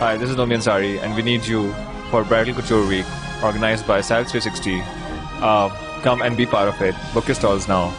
Hi, this is Nomi Ansari, and we need you for Bridal Couture Week, organized by Style 360. Uh, come and be part of it. Book your stalls now.